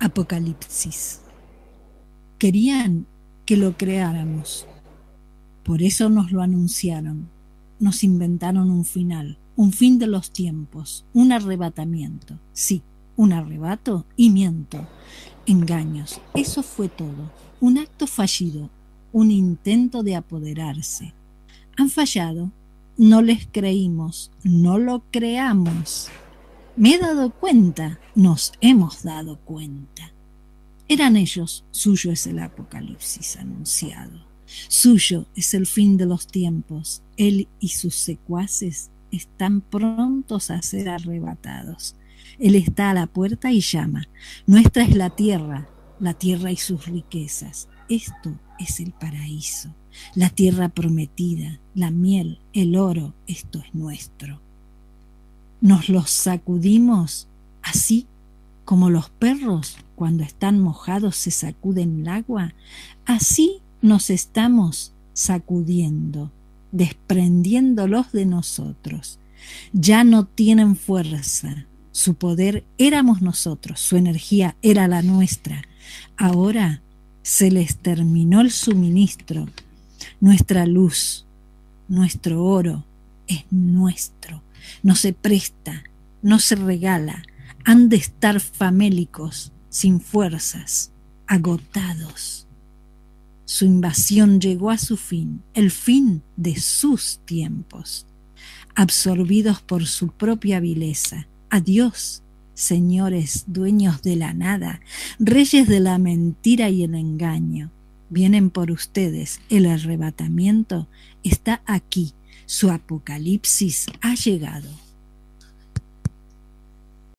Apocalipsis. Querían que lo creáramos. Por eso nos lo anunciaron. Nos inventaron un final, un fin de los tiempos, un arrebatamiento. Sí, un arrebato y miento. Engaños. Eso fue todo. Un acto fallido, un intento de apoderarse. Han fallado. No les creímos, no lo creamos. Me he dado cuenta, nos hemos dado cuenta. Eran ellos, suyo es el apocalipsis anunciado. Suyo es el fin de los tiempos. Él y sus secuaces están prontos a ser arrebatados. Él está a la puerta y llama. Nuestra es la tierra, la tierra y sus riquezas. Esto es el paraíso, la tierra prometida, la miel, el oro, esto es nuestro nos los sacudimos así como los perros cuando están mojados se sacuden el agua, así nos estamos sacudiendo, desprendiéndolos de nosotros. Ya no tienen fuerza, su poder éramos nosotros, su energía era la nuestra. Ahora se les terminó el suministro, nuestra luz, nuestro oro es nuestro no se presta, no se regala, han de estar famélicos, sin fuerzas, agotados. Su invasión llegó a su fin, el fin de sus tiempos, absorbidos por su propia vileza. Adiós, señores dueños de la nada, reyes de la mentira y el engaño. Vienen por ustedes, el arrebatamiento está aquí su apocalipsis ha llegado.